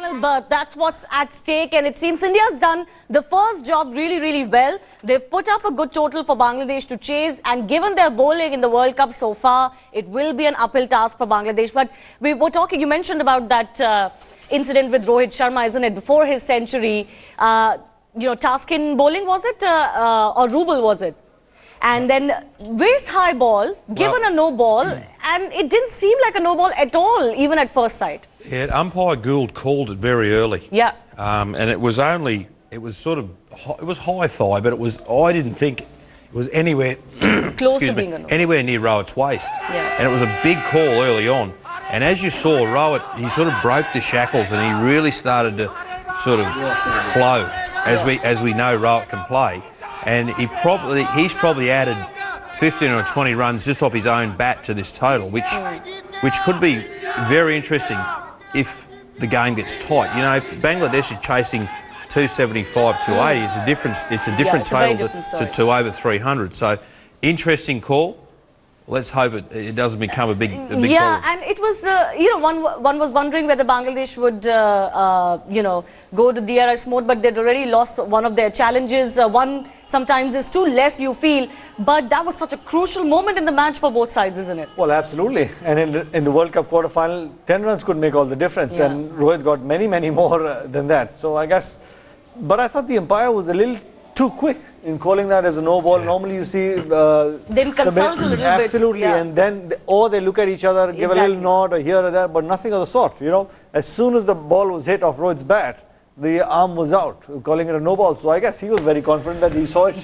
Final berth, that's what's at stake, and it seems India's done the first job really, really well. They've put up a good total for Bangladesh to chase, and given their bowling in the World Cup so far, it will be an uphill task for Bangladesh. But we were talking, you mentioned about that uh, incident with Rohit Sharma, isn't it, before his century. Uh, you know, Taskin bowling, was it, uh, uh or Rubel, was it? and then waist high ball, given well, a no ball, and it didn't seem like a no ball at all, even at first sight. Yeah, umpire Gould called it very early. Yeah. Um, and it was only, it was sort of, it was high thigh, but it was, I didn't think it was anywhere, close to being me, a no anywhere near Rohit's waist. Yeah. And it was a big call early on. And as you saw, Rohit, he sort of broke the shackles and he really started to sort of flow, as we as we know Rohit can play and he probably he's probably added 15 or 20 runs just off his own bat to this total, which which could be very interesting if the game gets tight. You know, if Bangladesh is chasing 275, 280, it's a different it's a different yeah, total a to, to over 300. So interesting call let's hope it, it doesn't become a big, a big yeah problem. and it was uh, you know one one was wondering whether bangladesh would uh, uh, you know go to drs mode but they'd already lost one of their challenges uh, one sometimes is too less you feel but that was such a crucial moment in the match for both sides isn't it well absolutely and in the, in the world cup quarter final 10 runs could make all the difference yeah. and rohit got many many more uh, than that so i guess but i thought the umpire was a little too quick in calling that as a no ball. Normally you see... Uh, They'll consult a little Absolutely. Bit, yeah. And then, or they look at each other, give exactly. a little nod or here or there, but nothing of the sort, you know. As soon as the ball was hit off Rohit's bat, the arm was out, calling it a no ball. So I guess he was very confident that he saw it.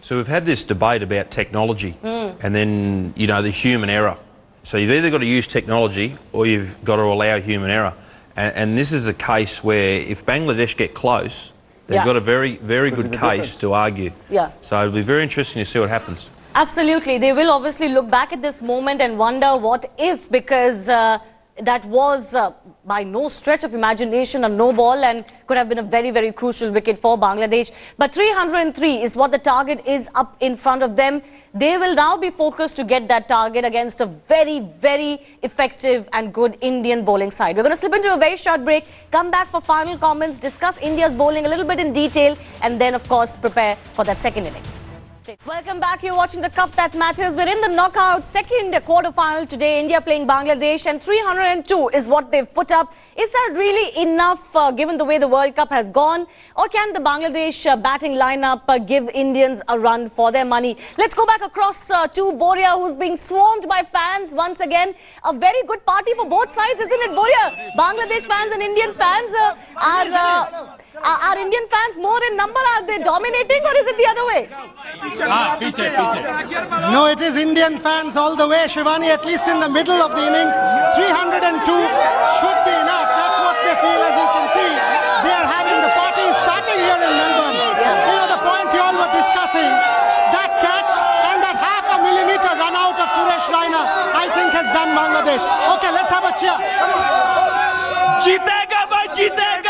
So we've had this debate about technology mm. and then, you know, the human error. So you've either got to use technology or you've got to allow human error. And, and this is a case where if Bangladesh get close, They've yeah. got a very, very good case difference. to argue. Yeah. So it'll be very interesting to see what happens. Absolutely. They will obviously look back at this moment and wonder what if, because uh, that was uh, by no stretch of imagination a no ball and could have been a very, very crucial wicket for Bangladesh. But 303 is what the target is up in front of them. They will now be focused to get that target against a very, very effective and good Indian bowling side. We're going to slip into a very short break, come back for final comments, discuss India's bowling a little bit in detail, and then, of course, prepare for that second innings. Welcome back. You're watching the Cup That Matters. We're in the knockout second quarter-final today. India playing Bangladesh and 302 is what they've put up. Is that really enough uh, given the way the World Cup has gone? Or can the Bangladesh uh, batting lineup uh, give Indians a run for their money? Let's go back across uh, to Boria who's being swarmed by fans once again. A very good party for both sides, isn't it, Boria? Bangladesh fans and Indian fans uh, are are Indian fans more in number? Are they dominating or is it the other way? No, it is Indian fans all the way, Shivani, at least in the middle of the innings. 302 should be enough. That's what they feel, as you can see. They are having the party starting here in Melbourne. You know, the point you all were discussing, that catch and that half a millimeter run out of Suresh Raina, I think has done Bangladesh. Okay, let's have a cheer. Jitega, bhai, jitega!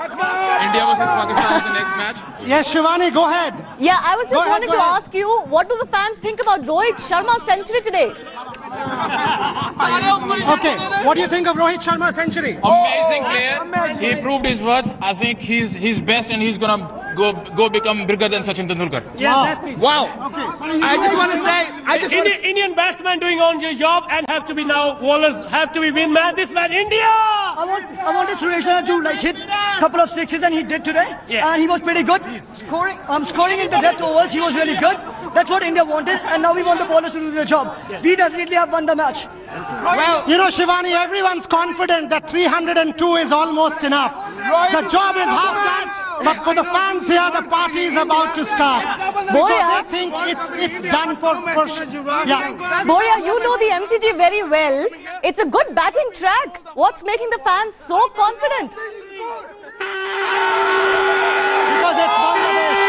India versus Pakistan is the next match. Yes, Shivani, go ahead. Yeah, I was just go wanting ahead, to ahead. ask you, what do the fans think about Rohit Sharma's century today? okay, what do you think of Rohit Sharma's century? Amazing player. Oh, he proved his worth. I think he's he's best and he's gonna go go become bigger than Sachin Tendulkar. Yeah, wow. that's it. Wow. Okay. I just want to say, I just Indian, wanna... Indian batsmen doing on your job and have to be now bowlers have to be win man. This man, India. I want I wanted Suresh to like hit a couple of sixes and he did today. Yeah. And he was pretty good. Scoring, I'm um, scoring in the death overs, he was really good. That's what India wanted, and now we want the bowlers to do their job. We definitely have won the match. Well, you know, Shivani, everyone's confident that 302 is almost enough. The job is half done. But for the fans here, the party is about to start. So they think it's it's done for for yeah. Boria, you know the MCG very well. It's a good batting track. What's making the fans so confident? Because it's Bangladesh.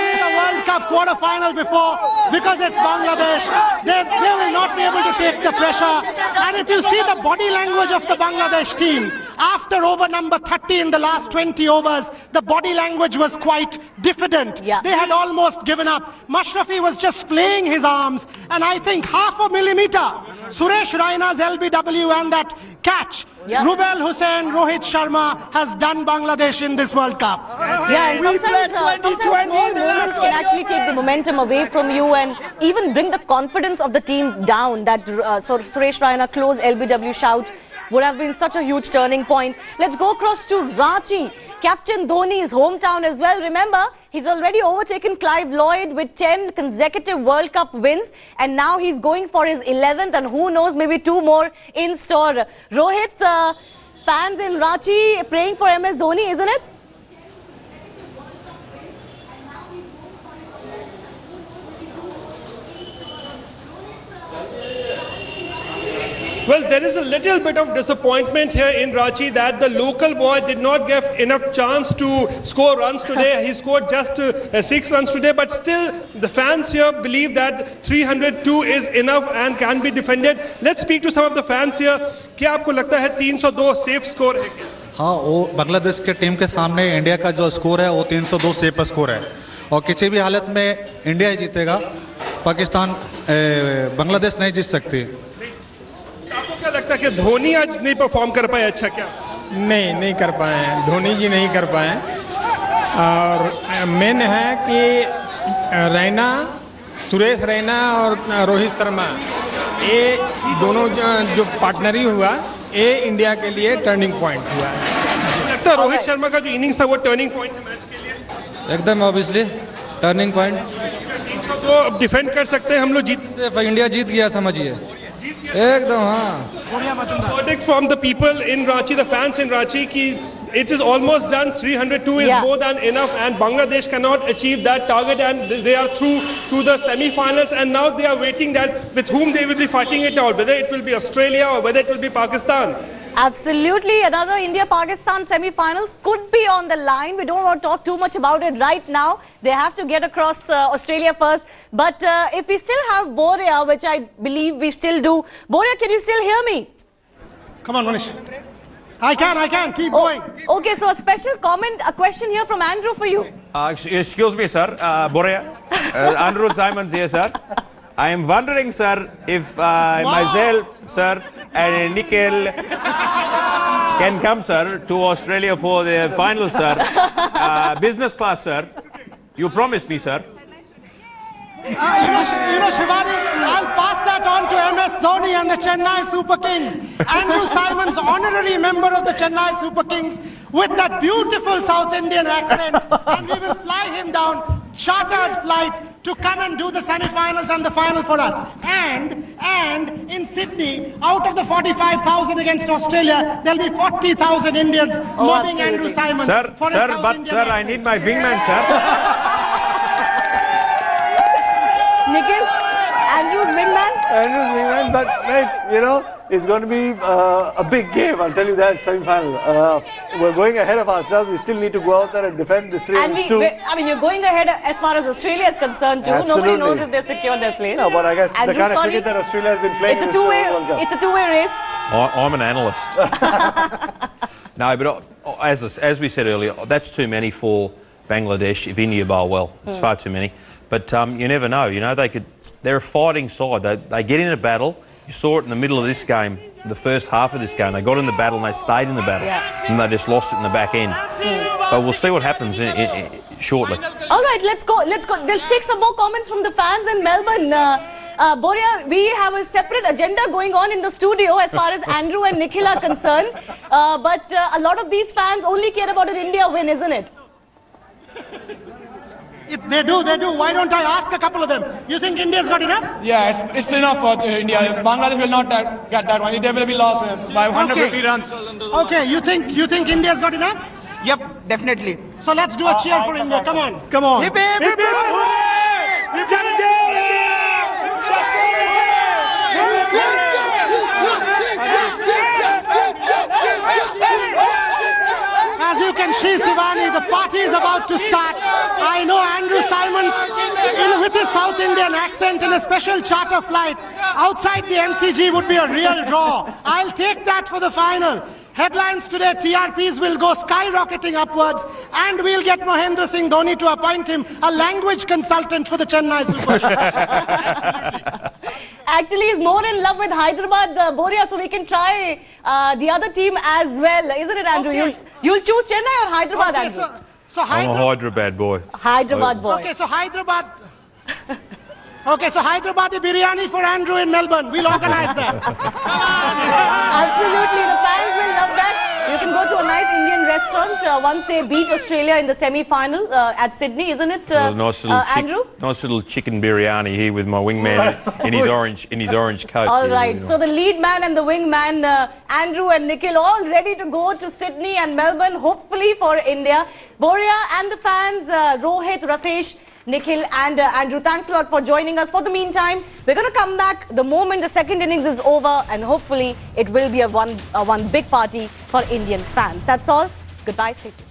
the World Cup quarter final before because it's Bangladesh. They, they will not be able to take the pressure. And if you see the body language of the Bangladesh team, after over number 30 in the last 20 overs, the body language was quite diffident. Yeah. They had almost given up. Mashrafe was just playing his arms, and I think half a millimeter. Suresh Raina's LBW and that catch. Yeah. Rubel Hossain, Rohit Sharma has done Bangladesh in this World Cup. Yeah, and sometimes, uh, sometimes small moments can actually take the momentum away from you and even bring the confidence of the team down. That uh, so Suresh Raina close LBW shout would have been such a huge turning point. Let's go across to Ranchi, Captain Dhoni's hometown as well. Remember, he's already overtaken Clive Lloyd with 10 consecutive World Cup wins and now he's going for his 11th and who knows, maybe two more in store. Rohit, uh, fans in Ranchi praying for MS Dhoni, isn't it? Well, there is a little bit of disappointment here in Ranchi that the local boy did not get enough chance to score runs today. he scored just uh, six runs today, but still the fans here believe that 302 is enough and can be defended. Let's speak to some of the fans here. क्या आपको लगता है 302 safe score है क्या? हाँ वो बांग्लादेश के team के सामने इंडिया का जो स्कोर है वो 302 सेफ स्कोर है और किसी भी हालत में इंडिया ही जीतेगा पाकिस्तान ए, बांग्लादेश नहीं जीत सकती आपको क्या लगता है कि धोनी आज नहीं परफॉर्म कर पाए अच्छा क्या? नहीं नहीं कर पाए धोनी जी नहीं कर पाए और मेन है कि रैना सुरेश रैना और रोहित शर्मा ये दोनों जो- पार्टनरी हुआ ये इंडिया के लिए टर्निंग पॉइंट हुआ लगता है रोहित शर्मा का जो इनिंग्स था वो टर्निंग पॉइंट है मैच के लिए? एकदम ऑब्वियसली टर्निंग पॉइंट तो डिफेंड कर सकते हैं हम लोग जीत इंडिया जीत गया समझिए। Verdict from the people in Ranchi, the fans in Ranchi, ki it is almost done. 302 is Yeah. more than enough, and Bangladesh cannot achieve that target, and they are through to the semi-finals. And now they are waiting that with whom they will be fighting it out, whether it will be Australia or whether it will be Pakistan. Absolutely. Another India-Pakistan semi-finals could be on the line. We don't want to talk too much about it right now. They have to get across uh, Australia first. But uh, if we still have Boria, which I believe we still do. Boria, can you still hear me? Come on, Manish. I can, I can. Keep going. Okay, so a special comment, a question here from Andrew for you. Uh, excuse me, sir. Uh, Boria. Uh, Andrew Symonds here, sir. I am wondering, sir, if uh, myself, sir, and Nikhil can come, sir, to Australia for the final, sir. Uh, business class, sir. You promised me, sir. Uh, you, know, you know, Shivani, I'll pass that on to MS Dhoni and the Chennai Super Kings. Andrew Symonds, honorary member of the Chennai Super Kings, with that beautiful South Indian accent, and we will fly him down, chartered flight, to come and do the semi-finals and the final for us. And, and in Sydney, out of the 45,000 against Australia, there'll be 40,000 Indians oh, mobbing Andrew Symonds Sir, for a sir, South but Indian sir, I need my wingman, sir. Nikhil, Andrew's wingman. Andrew's wingman, but mate, you know, it's going to be uh, a big game. I'll tell you that semi-final. Uh, we're going ahead of ourselves. We still need to go out there and defend this three And we, two. I mean, you're going ahead as far as Australia is concerned too. Absolutely. Nobody knows if they secure their place. No, but I guess Andrew, the kind of sorry. cricket that Australia has been playing It's a two-way. It's a two-way race. I, I'm an analyst. no, but uh, as, as we said earlier, that's too many for Bangladesh if India bowl well. It's far too many. But um, you never know. You know, they could. They're a fighting side. They, they get in a battle. You saw it in the middle of this game, the first half of this game. They got in the battle and they stayed in the battle, Yeah. and they just lost it in the back end. But we'll see what happens in, in, in, shortly. All right, let's go. Let's go. Let's take some more comments from the fans in Melbourne. Uh, uh, Boria, we have a separate agenda going on in the studio as far as Andrew and Nikhil are concerned. Uh, but uh, a lot of these fans only care about an India win, isn't it? If they do, they do. Why don't I ask a couple of them? You think India's got enough? Yeah, it's, it's enough for uh, India. Bangladesh will not that, get that one. It will be lost uh, by 150 Okay. runs. Okay, you think you think India's got enough? Yep, definitely. So let's do a cheer for India. Come on, come on. Hip, hip, hip, hip, As you you can see, Shivani, the party is about to start. I know Andrew Symonds, in, with his South Indian accent in a special charter flight outside the MCG would be a real draw. I'll take that for the final. Headlines today, TRPs will go skyrocketing upwards and we'll get Mahendra Singh Dhoni to appoint him a language consultant for the Chennai Super Actually, he's more in love with Hyderabad, uh, Boria, so we can try uh, the other team as well. Isn't it, Andrew? Okay. You'll, you'll choose Chennai or Hyderabad, Okay, Andrew? so, so I'm a Hyderabad. Hyderabad boy. Hyderabad boy. Okay, so Hyderabad. Okay, so Hyderabad biryani for Andrew in Melbourne. We'll organize that. Absolutely, the fans will love that. You can go to a nice Indian restaurant uh, once they beat Australia in the semi-final uh, at Sydney, isn't it, uh, nice little uh, chick- Andrew? nice little chicken biryani here with my wingman in his orange in his orange coat. All here, right, you know. so the lead man and the wingman, uh, Andrew and Nikhil, all ready to go to Sydney and Melbourne, hopefully for India. Boria and the fans, uh, Rohit, Rasesh, Nikhil and uh, Andrew, thanks a lot for joining us. For the meantime, we're going to come back the moment the second innings is over and hopefully it will be a one, a one big party for Indian fans. That's all. Goodbye, stay tuned.